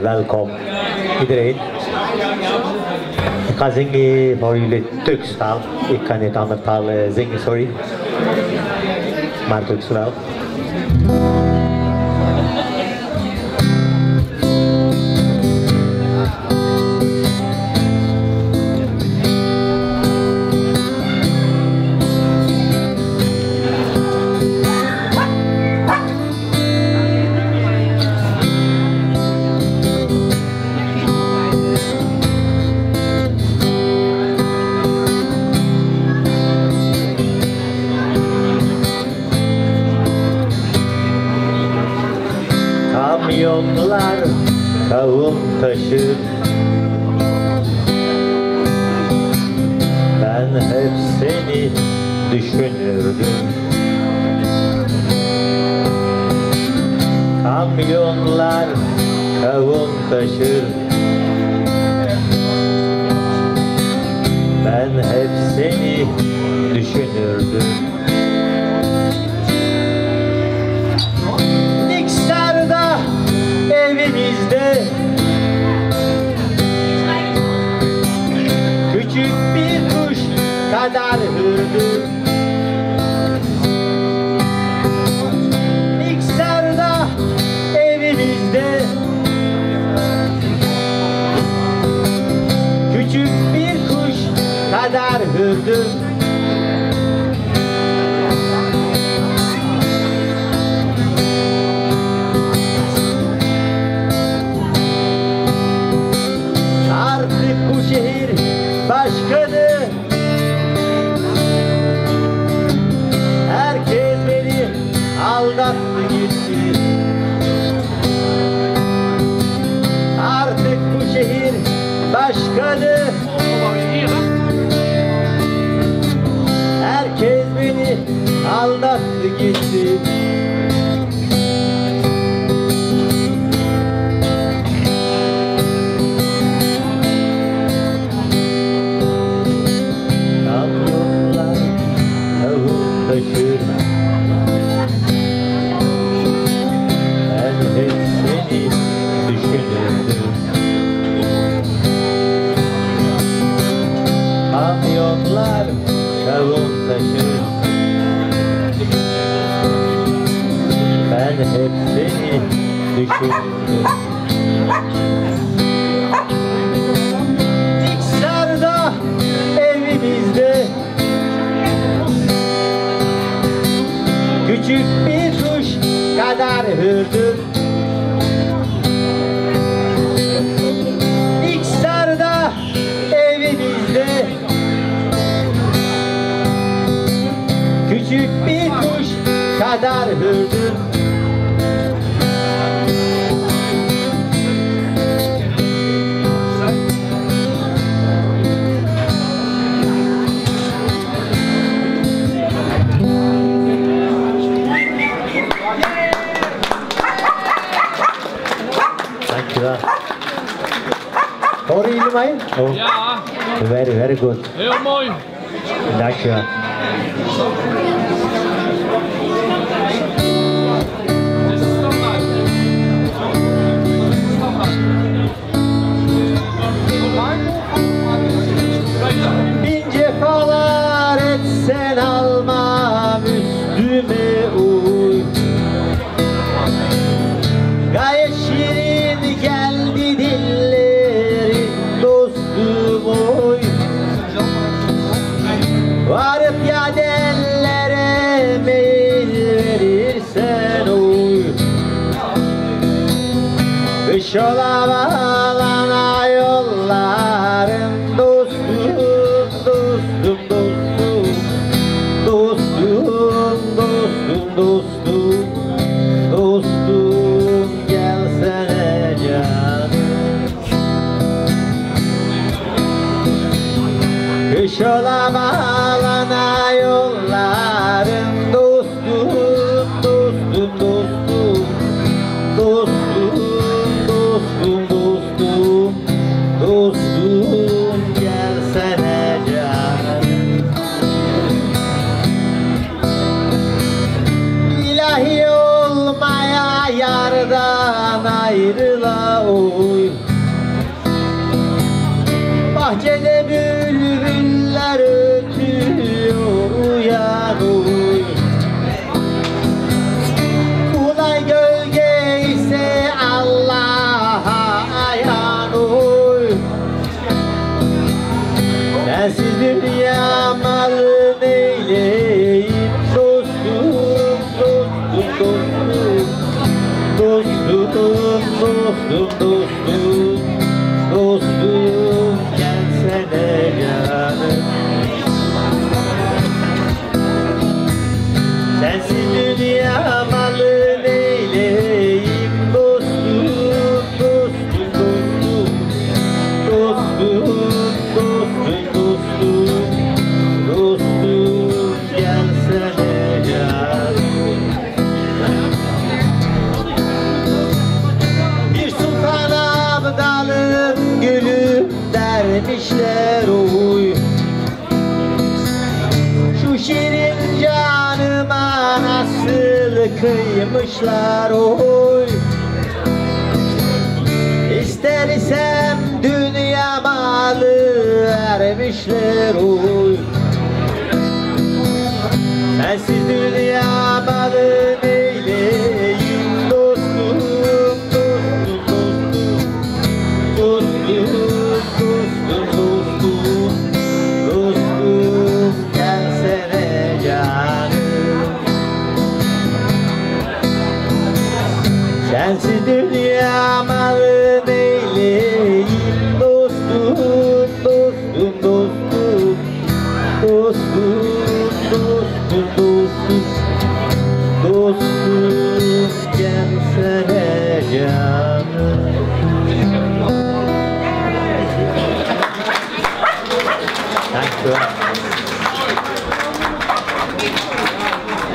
Welcome. Iedereen. Ik ga zingen voor jullie Turks taal. Ik kan niet andere taal eh, zingen, sorry. Maar Turks wel. Kamyonlar kavun taşır Ben hep seni düşünürdüm. Kamyonlar kavun taşır Ben hep seni düşünürdüm Küçük bir kuş kadar hürdü Niksar'da evimizde. Küçük bir kuş kadar hürdü bu şehir başkadı Herkes beni aldattı gitti hep seni düşünürdüm Niksar'da evimizde. Küçük bir kuş kadar hürdüm Niksar'da evimizde. Küçük bir kuş kadar hürdüm Oh. Ja. Very, very good. Heel mooi. Dank. Shola la la. vermişler oy. Şu şirin canıma nasıl kıymışlar oy. Consider the amount